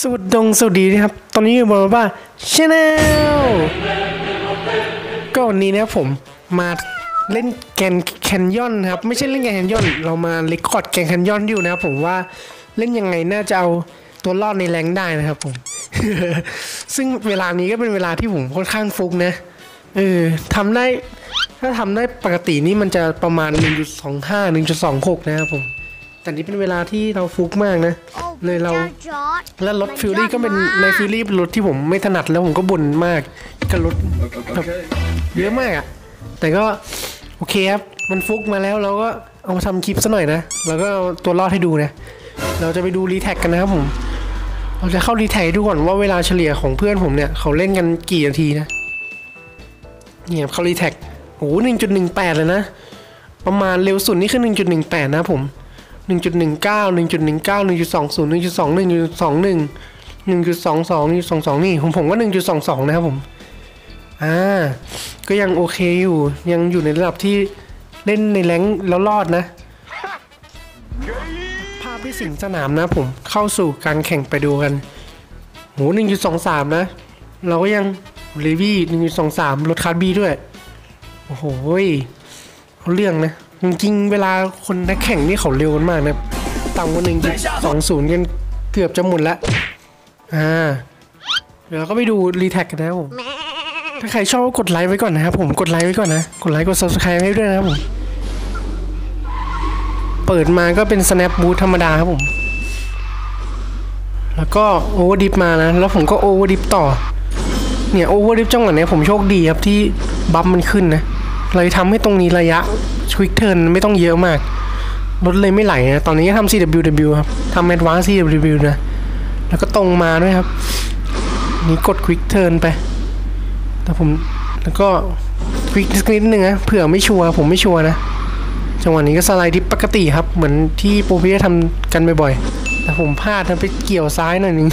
สวัสดงสวัสดีนะครับ ตอนนี้อยู่ Ballpapa channel ก็วันนี้นะครับผมมาเล่น Grand Canyon ครับ ไม่ใช่เล่น Grand Canyon เรามา record Grand Canyon อยู่นะครับผมว่าเล่นยังไงน่าจะเอาตัวรอดใน rank ได้นะครับผม ซึ่งเวลานี้ก็เป็นเวลาที่ผมค่อนข้างฟลุกนะ เออทำได้ ถ้าทำได้ปกตินี่มันจะประมาณ 1.25 1.26 นะครับผม แต่นี่เป็นเวลาที่เราฟุกมากนะ เลยเราจอร์ดแล้วรถฟิลลี่ก็เป็นในฟิลลี่เป็นรถที่ผมไม่ถนัดแล้วผมก็บ่นมากกับรถแบบเยอะมากอะ่ะแต่ก็โอเคครับ มันฟุกมาแล้วเราก็เอามาทำคลิปซะหน่อยนะ แล้วก็เอาตัวรอดให้ดูนะ เราจะไปดูรีแท็กกันนะครับผม เราจะเข้ารีแท็กให้ดูก่อนว่าเวลาเฉลี่ยของเพื่อนผมเนี่ยเขาเล่นกันกี่นาทีนะ เนี่ยครับเข้ารีแท็กโอ้หนึ่งจุดหนึ่งแปดเลยนะ ประมาณเร็วสุดนี่คือหนึ่งจุดหนึ่งแปดนะผม หนึ่งจุดหนึ่งเก้าหนึ่งจุดหนึ่งเก้าหนึ่งจุดสองศูนย์หนึ่งจุดสองหนึ่งจุดสองหนึ่งหนึ่งจุดสองสองหนึ่งจุดสองสองนี่ผมผมก็หนึ่งจุดสองสองนะครับผม อ่า ก็ยังโอเคอยู่ ยังอยู่ในระดับที่เล่นในแรงแล้วรอดนะ ภาพที่สิงสนามนะผมเข้าสู่การแข่งไปดูกันโหหนึ่งจุดสองสามนะ เราก็ยังเลวี่หนึ่งจุดสองสามรถคาร์บีด้วย โอ้โหเขาเรื่องนะ จริงเวลาคนนักแข่งนี่เขาเร็วกันมากนะต่ำกว่าหนึ่งจุดสองศูนย์กันเกือบจะหมดละอ่าเดี๋ยวก็ไปดูรีแท็กกันนะครับผมถ้าใครชอบก็กดไลค์ไว้ก่อนนะครับผมกดไลค์ไว้ก่อนนะ กดไลค์กด subscribe ให้ด้วยนะครับผม เปิดมาก็เป็น snap boot ธรรมดาครับผม แล้วก็ over drift มานะ แล้วผมก็ over drift ต่อ เนี่ย over drift จังหวะเนี้ยผมโชคดีครับที่ buff มันขึ้นนะ เลยทำให้ตรงนี้ระยะ quick turn ไม่ต้องเยอะมาก รถเลยไม่ไหลนะ ตอนนี้ก็ทำ CWW ครับทำ Advanced CWW นะ แล้วก็ตรงมาด้วยครับ นี่กด quick turn ไป แต่ผม แล้วก็ quick นิดนึงนะ เผื่อไม่ชัวร์ ผมไม่ชัวร์นะ จังหวะนี้ก็ slide drift ปกติครับ เหมือนที่ pro player ทำกันบ่อยๆ แต่ผมพลาดนะไปเกี่ยวซ้ายหน่อยนึง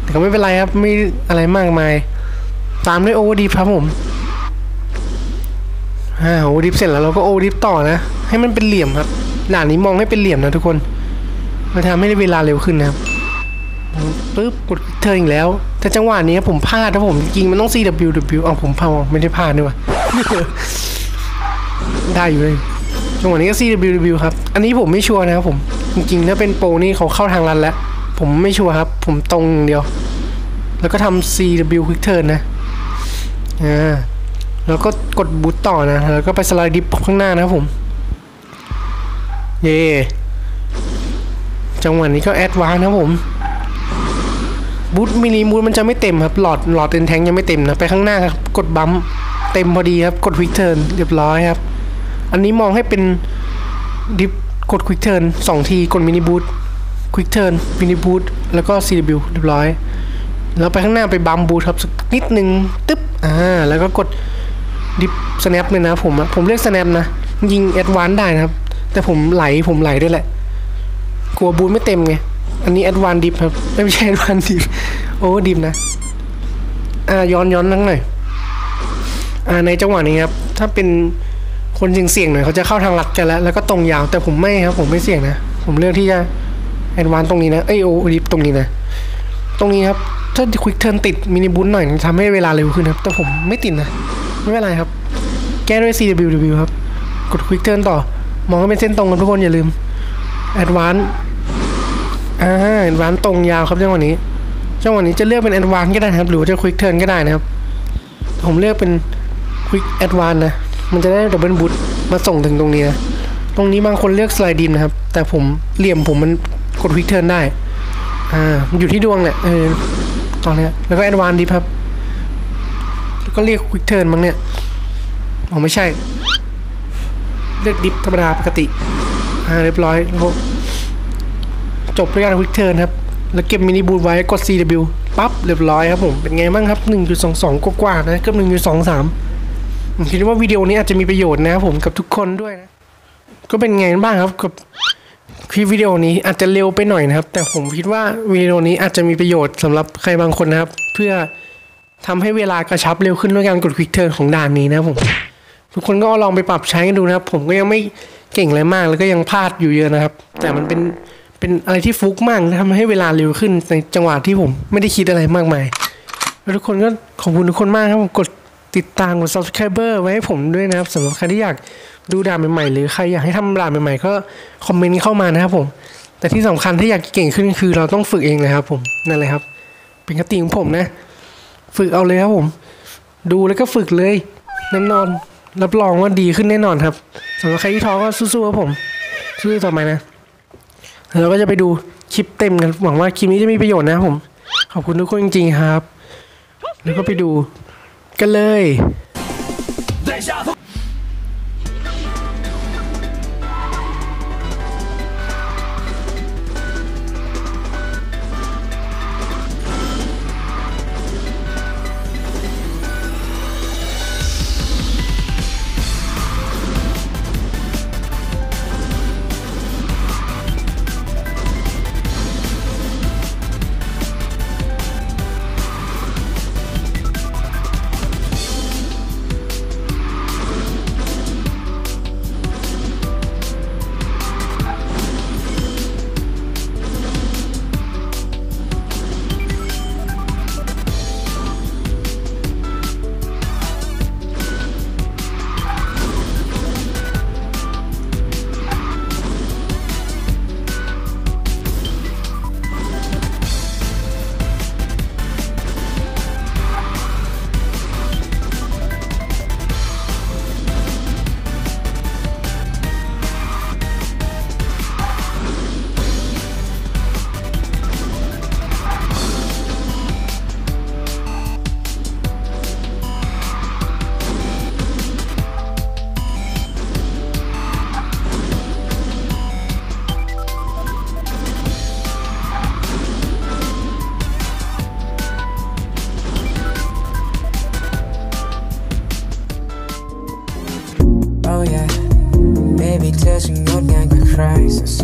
แต่ก็ไม่เป็นไรครับ ไม่อะไรมากมาย ตามด้วยโอเวอร์ดีครับผม อ่า over drift เสร็จแล้วเราก็ over drift ต่อนะ ให้มันเป็นเหลี่ยมครับด่านนี้มองให้เป็นเหลี่ยมนะทุกคนมันทำให้เวลาเร็วขึ้นนะครับปึ๊บกดเธออีกแล้ว แต่จังหวะนี้ผมพลาดนะผมจริงมันต้อง CWW เอาผมพลาดไม่ได้พลาดด้วยวะได้อยู่เลยจังหวะนี้ก็ CWW ครับ อันนี้ผมไม่ชัวร์นะครับผม จริงๆถ้าเป็นโปรนี่เขาเข้าทางรันแล้ว ผมไม่ชัวร์ครับ ผมตรงอย่างเดียว แล้วก็ทำ CW Quick Turn นะ อ่า แล้วก็กดบูตต่อนะ แล้วก็ไปสไลด์ดิฟข้างหน้านะครับผม เย่จังหวะนี้ก็แอดวานนะผม บูตมินิบูตมันจะไม่เต็มครับ หลอดหลอดเต็นแทงยังไม่เต็มนะ ไปข้างหน้าครับ กดบัมเต็มพอดีครับ กด quick turn เรียบร้อยครับ อันนี้มองให้เป็น drift กด quick turn สองที กด mini boost quick turn mini boost แล้วก็ CW เรียบร้อย แล้วไปข้างหน้าไป bump boost ครับสักนิดนึงตึ๊บ อ่า แล้วก็กด drift snap เลยนะผมอะผมเรียก snap นะ ยิง advance ได้นะครับ แต่ผมไหลผมไหลด้วยแหละ กลัว boost ไม่เต็มไง อันนี้ advance drift ครับ ไม่ใช่ advance driftโอ้ดิฟนะ อ่าย้อนย้อนนั่งหน่อย อ่าในจังหวะนี้ครับ ถ้าเป็นคนยิงเสี่ยงหน่อยเขาจะเข้าทางหลัดกันแล้ว แล้วก็ตรงยาวแต่ผมไม่ครับ ผมไม่เสี่ยงนะ ผมเลือกที่จะแอดวานตรงนี้นะเอ้ยโอ้ดิฟตรงนี้นะ ตรงนี้ครับถ้าควิกเทิร์นติดมินิบูทหน่อยทำให้เวลาเร็วขึ้นครับ แต่ผมไม่ติดนะ ไม่เป็นไรครับ แก้ด้วย CWW ครับ กด Quick Turn ต่อ มองให้เป็นเส้นตรงกันทุกคนอย่าลืม Advance อ่า Advance ตรงยาวครับจังหวะนี้จังหวะนี้จะเลือกเป็น Advance ก็ได้ครับ หรือจะ Quick Turn ก็ได้นะครับ ผมเลือกเป็น Quick Advance นะ มันจะได้ดับเบิลบูทมาส่งถึงตรงนี้นะ ตรงนี้บางคนเลือกสไลดินนะครับ แต่ผมเหลี่ยมผมมันกด Quick Turn ได้ อ่ามันอยู่ที่ดวงแหละเออตอนนี้แล้วก็ Advance ดีครับ ก็เรียก Quick Turn มั้งเนี่ยอ๋อไม่ใช่เลือก drift ธรรมดาปกติอ่าเรียบร้อยแล้วจบด้วยการ quick turn ครับ แล้วเก็บ mini boost ไว้กด CW ปั๊บเรียบร้อยครับผมเป็นไงบ้างครับ 1.22 กว่าๆนะเกือบ1.23ผมคิดว่าวิดีโอนี้อาจจะมีประโยชน์นะครับผมกับทุกคนด้วยนะก็เป็นไงบ้างครับกับคลิปวิดีโอนี้อาจจะเร็วไปหน่อยนะครับ แต่ผมคิดว่าวิดีโอนี้อาจจะมีประโยชน์สำหรับใครบางคนนะครับ เพื่อ ทำให้เวลากระชับเร็วขึ้นด้วยการกด quick turn ของด่านนี้นะผม ทุกคนก็ลองไปปรับใช้กันดูนะครับ ผมก็ยังไม่เก่งอะไรมากแล้วก็ยังพลาดอยู่เยอะนะครับ แต่มันเป็นเป็นอะไรที่ฟุกมากทำให้เวลาเร็วขึ้นในจังหวะที่ผมไม่ได้คิดอะไรมากมายแล้วทุกคนก็ขอบคุณทุกคนมากครับผมกดติดตามกด subscriber ไว้ให้ผมด้วยนะครับสำหรับใครที่อยากดูด่านใหม่ๆ หรือใครอยากให้ทำด่านใหม่ๆ ก็คอมเมนต์เข้ามานะครับผม แต่ที่สำคัญที่อยากเก่งขึ้นคือเราต้องฝึกเองเลยครับผมนั่นเลยครับ เป็นคติของผมนะ ฝึกเอาเลยครับผม ดูแล้วก็ฝึกเลยแน่นอนรับรองว่าดีขึ้นแน่นอนครับสำหรับใครที่ท้อก็สู้ๆครับผมสู้ต่อไปนะแล้วเราก็จะไปดูคลิปเต็มกันหวังว่าคลิปนี้จะมีประโยชน์นะครับผม ขอบคุณทุกคนจริงๆครับ แล้วก็ไปดูกันเลย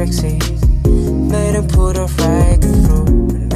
so sexy ไม่ต้อง